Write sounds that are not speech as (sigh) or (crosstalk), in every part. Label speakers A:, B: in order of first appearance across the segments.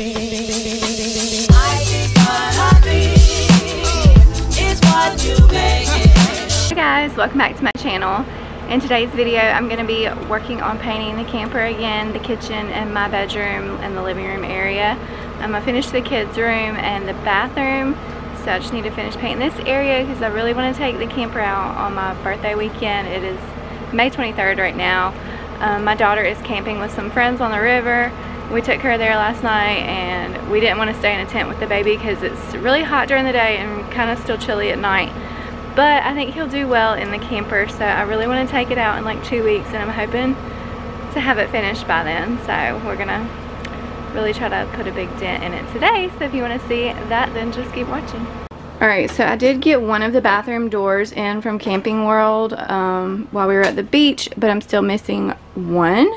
A: Hey guys, welcome back to my channel. In today's video, I'm going to be working on painting the camper again, the kitchen and my bedroom and the living room area. Um, I finished the kids room and the bathroom, so I just need to finish painting this area because I really want to take the camper out on my birthday weekend. It is May 23rd right now. Um, my daughter is camping with some friends on the river we took her there last night and we didn't want to stay in a tent with the baby because it's really hot during the day and kind of still chilly at night. But I think he'll do well in the camper so I really want to take it out in like two weeks and I'm hoping to have it finished by then. So we're to really try to put a big dent in it today. So if you want to see that then just keep watching. Alright, so I did get one of the bathroom doors in from Camping World um, while we were at the beach, but I'm still missing one.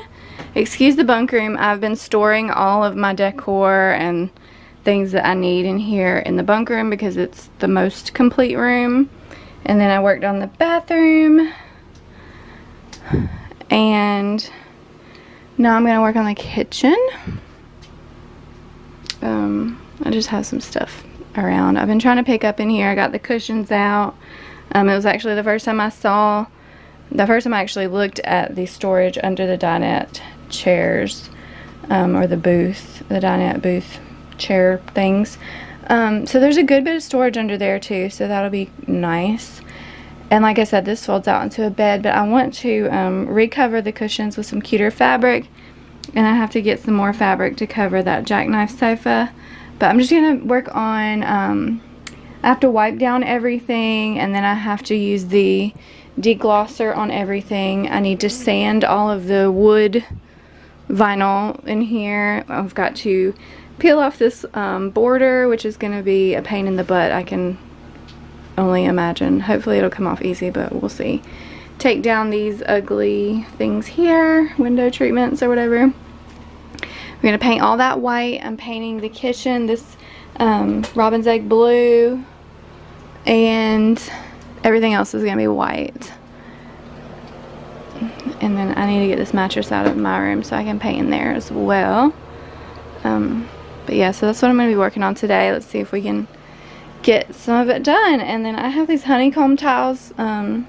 A: Excuse the bunk room. I've been storing all of my decor and things that I need in here in the bunk room because it's the most complete room. And then I worked on the bathroom. And now I'm going to work on the kitchen. Um, I just have some stuff around. I've been trying to pick up in here. I got the cushions out. Um, it was actually the first time I saw, the first time I actually looked at the storage under the dinette chairs um, or the booth, the dinette booth chair things. Um, so there's a good bit of storage under there too, so that'll be nice. And like I said, this folds out into a bed, but I want to um, recover the cushions with some cuter fabric. And I have to get some more fabric to cover that jackknife sofa. But I'm just going to work on, um, I have to wipe down everything and then I have to use the deglosser on everything. I need to sand all of the wood vinyl in here. I've got to peel off this um, border, which is going to be a pain in the butt. I can only imagine. Hopefully it'll come off easy, but we'll see. Take down these ugly things here, window treatments or whatever. We're going to paint all that white. I'm painting the kitchen, this um, robin's egg blue, and everything else is going to be white and then I need to get this mattress out of my room so I can paint in there as well. Um, but yeah so that's what I'm going to be working on today. Let's see if we can get some of it done. And then I have these honeycomb tiles um,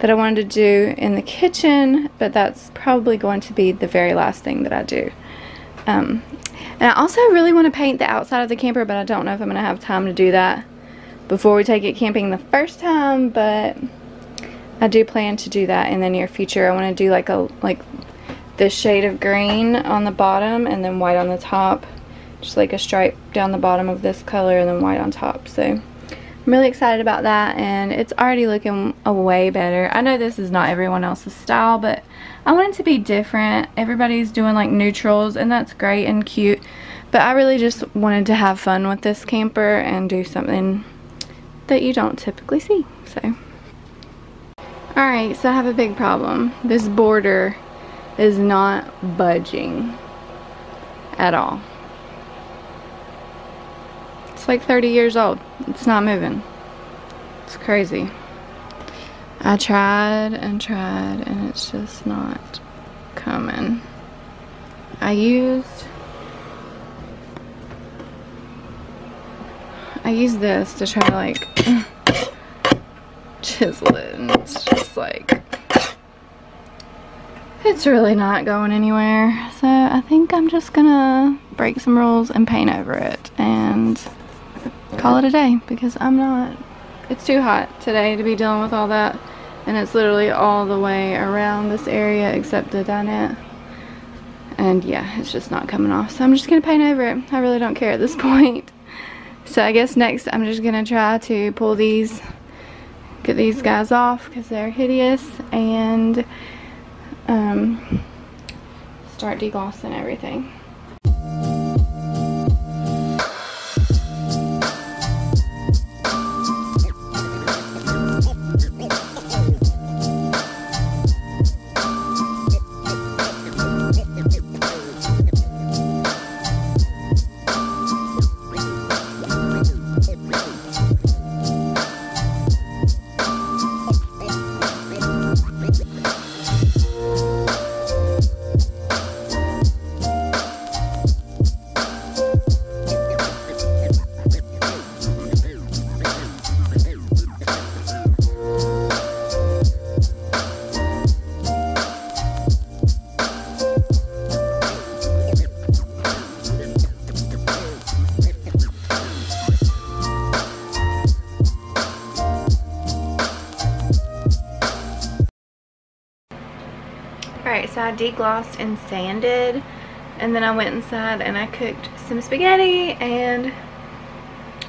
A: that I wanted to do in the kitchen but that's probably going to be the very last thing that I do. Um, and I also really want to paint the outside of the camper but I don't know if I'm going to have time to do that before we take it camping the first time but I do plan to do that in the near future. I want to do like a like this shade of green on the bottom and then white on the top. Just like a stripe down the bottom of this color and then white on top. So I'm really excited about that and it's already looking a way better. I know this is not everyone else's style but I want it to be different. Everybody's doing like neutrals and that's great and cute. But I really just wanted to have fun with this camper and do something that you don't typically see. So Alright, so I have a big problem. This border is not budging at all. It's like 30 years old. It's not moving. It's crazy. I tried and tried and it's just not coming. I used I used this to try to like (clears throat) chisel it and it's just like it's really not going anywhere. So I think I'm just gonna break some rules and paint over it and call it a day because I'm not it's too hot today to be dealing with all that. And it's literally all the way around this area except the dinette. And yeah it's just not coming off. So I'm just gonna paint over it. I really don't care at this (laughs) point. So I guess next I'm just gonna try to pull these get these guys off because they're hideous and um, start deglossing everything. Outside deglossed and sanded. And then I went inside and I cooked some spaghetti and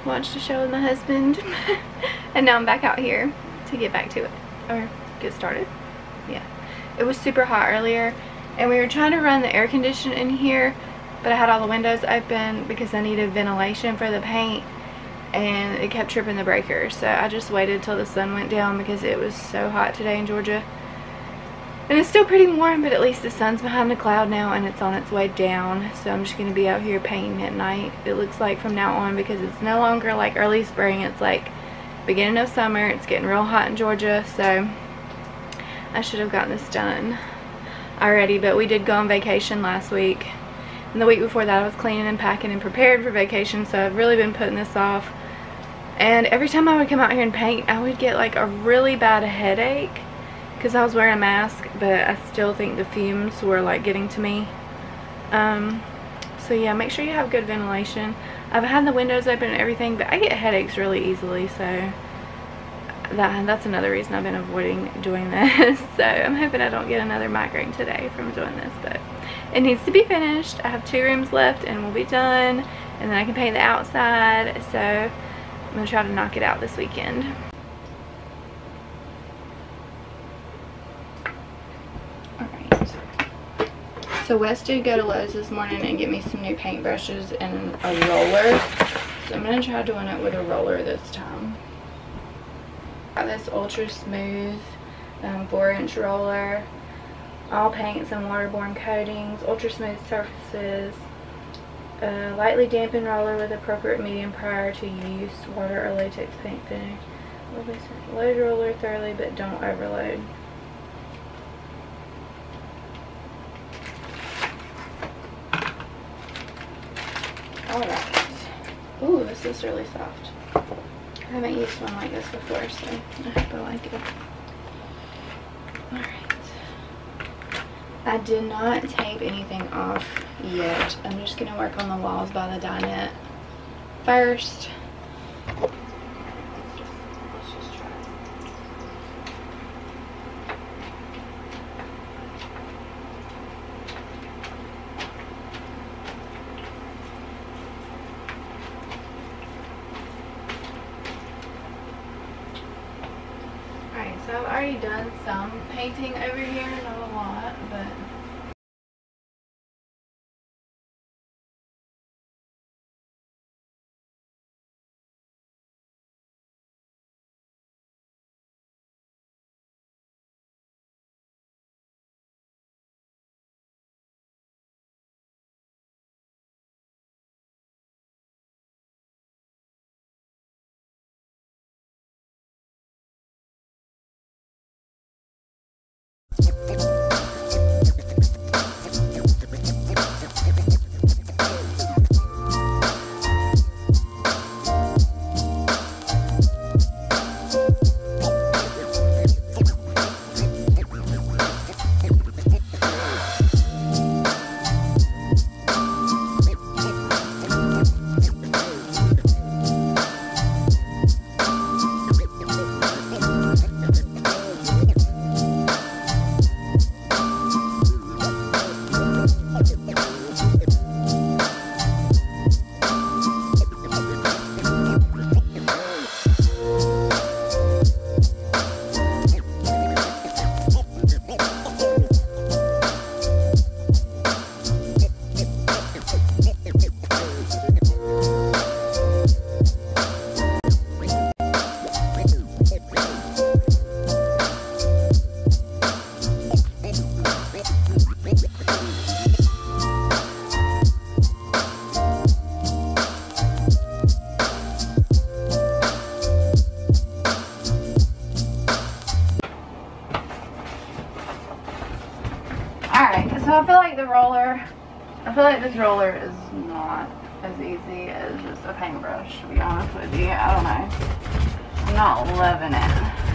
A: watched a show with my husband. (laughs) and now I'm back out here to get back to it. Or get started. Yeah. It was super hot earlier. And we were trying to run the air conditioner in here. But I had all the windows open because I needed ventilation for the paint. And it kept tripping the breaker. So I just waited till the sun went down because it was so hot today in Georgia. And it's still pretty warm, but at least the sun's behind the cloud now and it's on its way down. So I'm just going to be out here painting at night, it looks like from now on, because it's no longer like early spring. It's like beginning of summer. It's getting real hot in Georgia, so I should have gotten this done already. But we did go on vacation last week. And the week before that I was cleaning and packing and prepared for vacation, so I've really been putting this off. And every time I would come out here and paint, I would get like a really bad headache because I was wearing a mask but I still think the fumes were like getting to me. Um, so yeah make sure you have good ventilation. I've had the windows open and everything but I get headaches really easily so that that's another reason I've been avoiding doing (laughs) this. So I'm hoping I don't get another migraine today from doing this but it needs to be finished. I have two rooms left and we'll be done and then I can paint the outside. So I'm gonna try to knock it out this weekend So Wes did go to Lowe's this morning and get me some new paintbrushes and a roller. So I'm going to try doing it with a roller this time. Got this ultra smooth um, 4 inch roller. All paints and waterborne coatings, ultra smooth surfaces, a lightly dampened roller with appropriate medium prior to use, water or latex paint finish. Load roller thoroughly but don't overload. Alright. Ooh, this is really soft. I haven't used one like this before, so I hope I like it. Alright. I did not tape anything off yet. I'm just going to work on the walls by the dinette first. I feel like this roller is not as easy as just a paintbrush, to be honest with you. I don't know. I'm not loving it.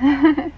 A: Is (laughs) hot.